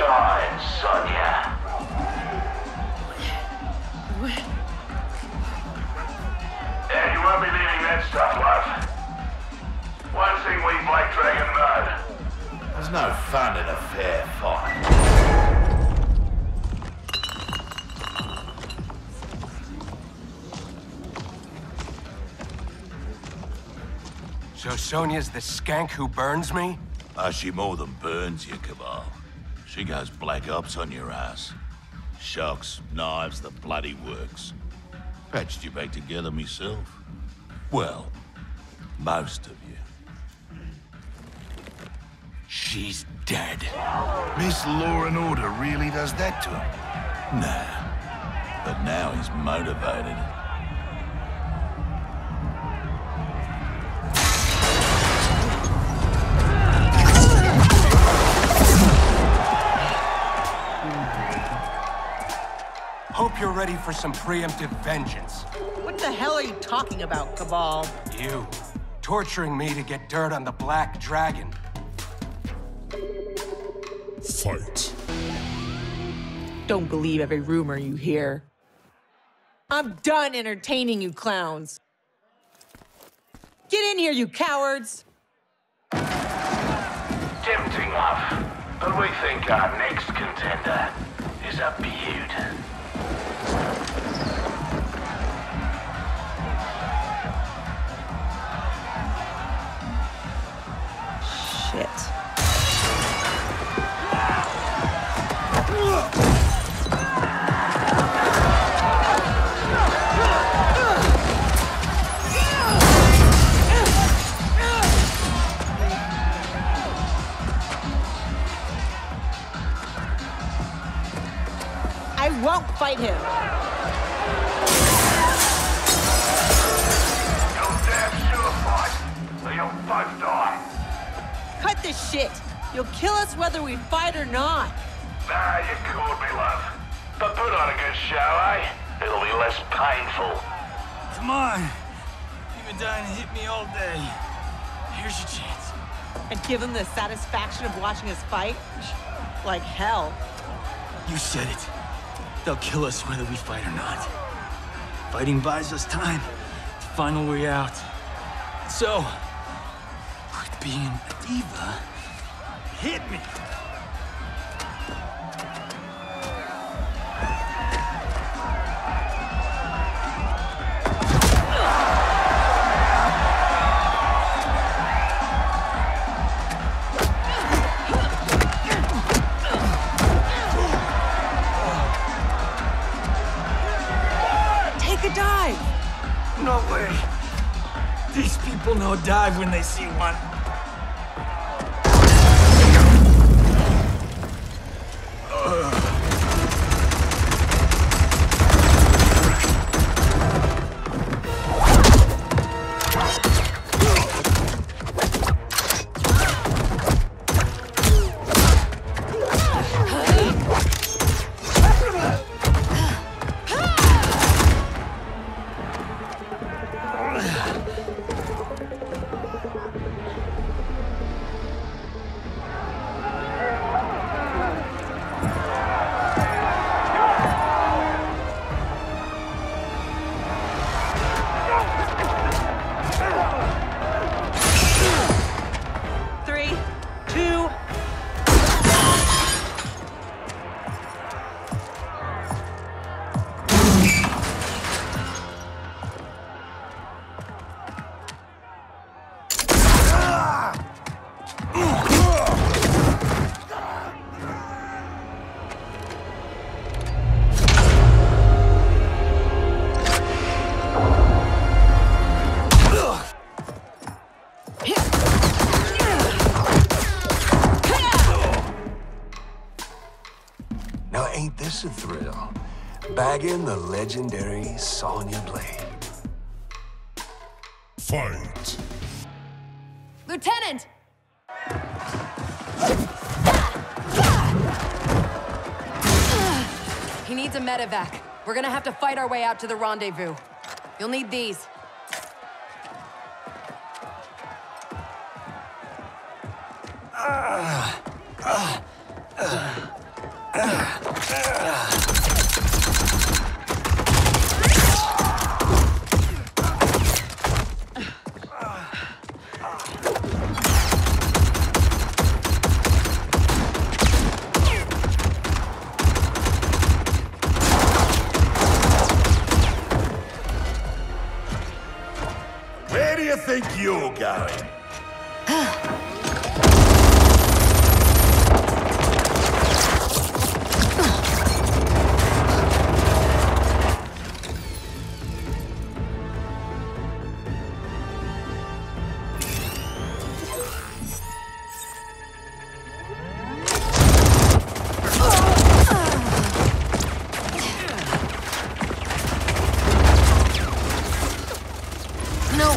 shine, Sonya. Yeah, you won't be needing that stuff, love. One thing we Black Dragon know. There's no fun in a fair fight. So Sonya's the skank who burns me? Ah, she more than burns you, Kabal. She goes black ops on your ass. Shocks, knives, the bloody works. Patched you back together myself. Well, most of you. She's dead. Miss Law and Order really does that to him. Nah. But now he's motivated. You're ready for some preemptive vengeance. What the hell are you talking about, Kabal? You, torturing me to get dirt on the Black Dragon. Fight. Don't believe every rumor you hear. I'm done entertaining you clowns. Get in here, you cowards! Tempting, love. But we think our next contender is a beaut. I won't fight him. You'll damn sure fight, or you'll both die. Cut this shit. You'll kill us whether we fight or not. Nah, you caught me, love. But put on a good show, eh? It'll be less painful. Come on. You've been dying to hit me all day. Here's your chance. And give him the satisfaction of watching us fight? Like hell. You said it. They'll kill us whether we fight or not. Fighting buys us time to find a way out. So, being a diva. Hit me. People know dive when they see one. Ain't this thrill? Bagging the legendary Sonya Blade. Fight. Lieutenant! He needs a medevac. We're gonna have to fight our way out to the rendezvous. You'll need these. Where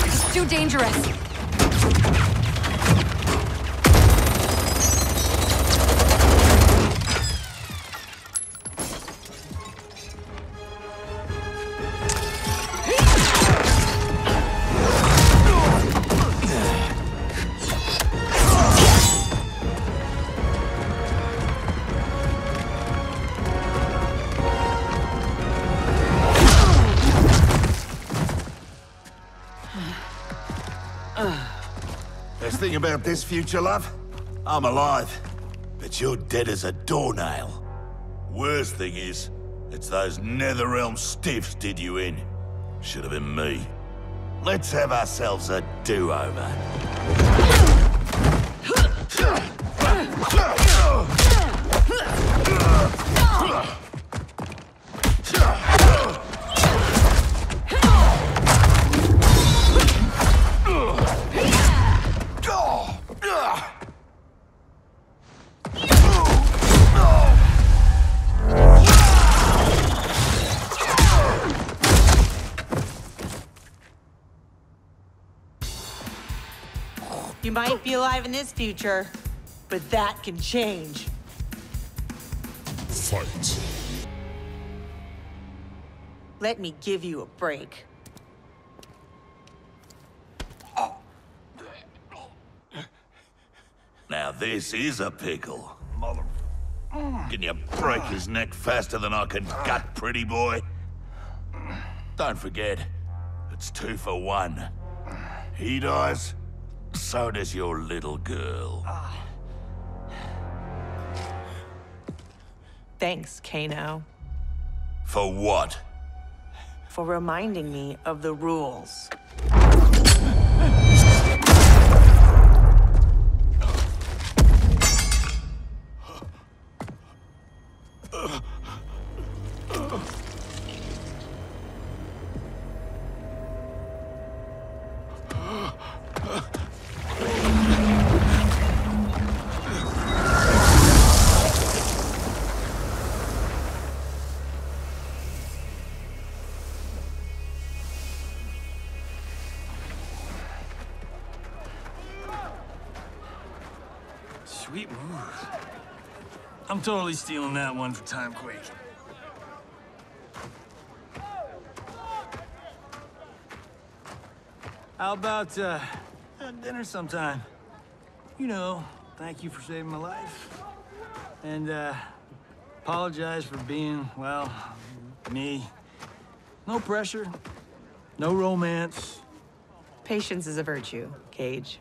It's too dangerous. Thing about this future, love? I'm alive. But you're dead as a doornail. Worst thing is, it's those Netherrealm stiffs did you in. Should have been me. Let's have ourselves a do-over. You might be alive in this future, but that can change. Fight. Let me give you a break. Now this is a pickle. Mother... Can you break his neck faster than I can gut, pretty boy? Don't forget, it's two for one. He dies, so does your little girl. Ah. Thanks, Kano, For what? for reminding me of the rules. I'm totally stealing that one for Timequake. How about, uh, dinner sometime? You know, thank you for saving my life. And, uh, apologize for being, well, me. No pressure, no romance. Patience is a virtue, Cage.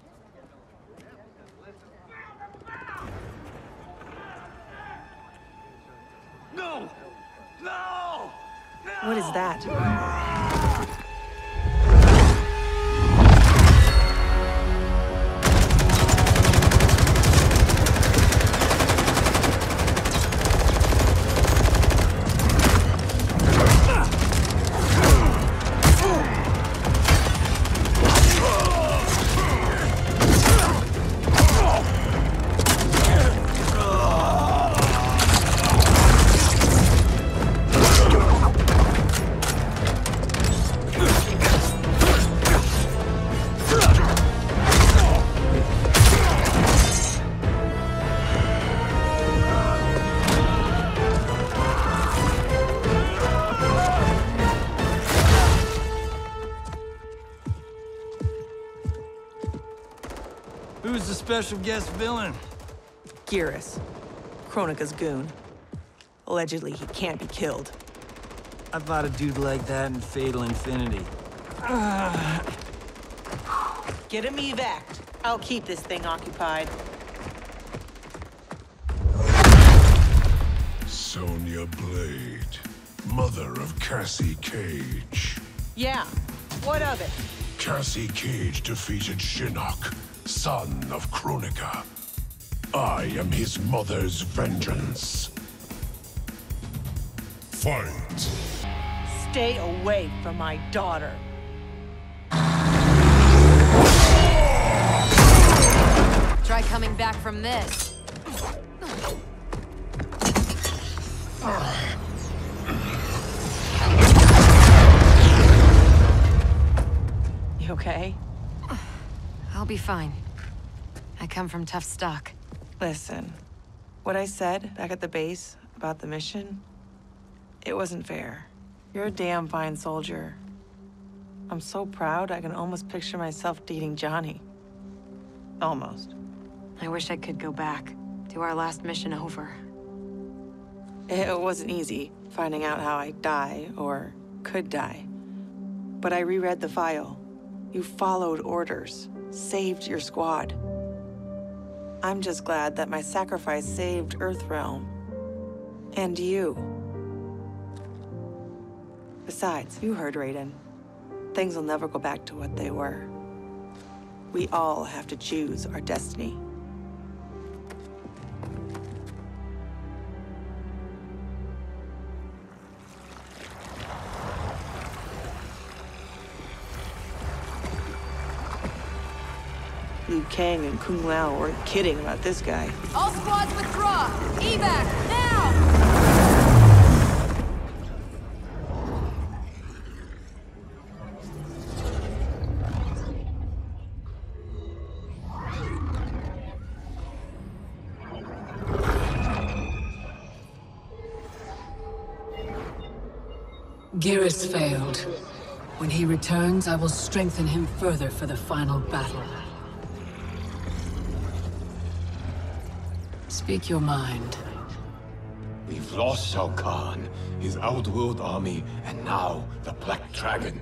No! No! What is that? Special guest villain? Geras, Kronika's goon. Allegedly, he can't be killed. I fought a dude like that in Fatal Infinity. Get him evac. I'll keep this thing occupied. Sonya Blade, mother of Cassie Cage. Yeah, what of it? Cassie Cage defeated Shinnok, son of Kronika. I am his mother's vengeance. Fight! Stay away from my daughter. Try coming back from this. You okay? Be fine. I come from tough stock. Listen, what I said back at the base about the mission, it wasn't fair. You're a damn fine soldier. I'm so proud I can almost picture myself dating Johnny. Almost. I wish I could go back. to our last mission over. It wasn't easy finding out how I'd die, or could die. But I reread the file. You followed orders, saved your squad. I'm just glad that my sacrifice saved Earthrealm. And you. Besides, you heard Raiden. Things will never go back to what they were. We all have to choose our destiny. Kang and Kung Lao weren't kidding about this guy. All squads withdraw! Evac, now! Geras failed. When he returns, I will strengthen him further for the final battle. Speak your mind. We've lost Shao Kahn, his outworld army, and now the Black Dragon.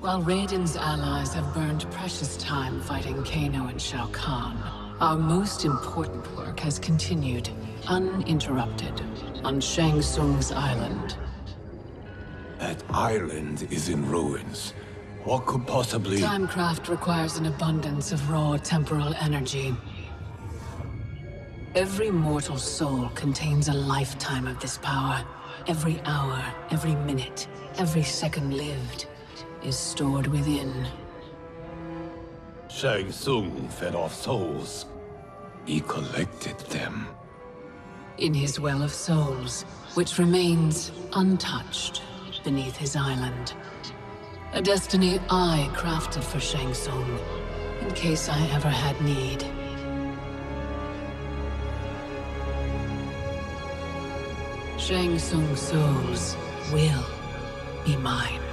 While Raiden's allies have burned precious time fighting Kano and Shao Kahn, our most important work has continued, uninterrupted, on Shang Tsung's island. That island is in ruins. What could possibly... Timecraft requires an abundance of raw temporal energy. Every mortal soul contains a lifetime of this power. Every hour, every minute, every second lived is stored within. Shang Tsung fed off souls. He collected them. In his Well of Souls, which remains untouched beneath his island. A destiny I crafted for Shang Tsung, in case I ever had need. Shang Tsung's souls will be mine.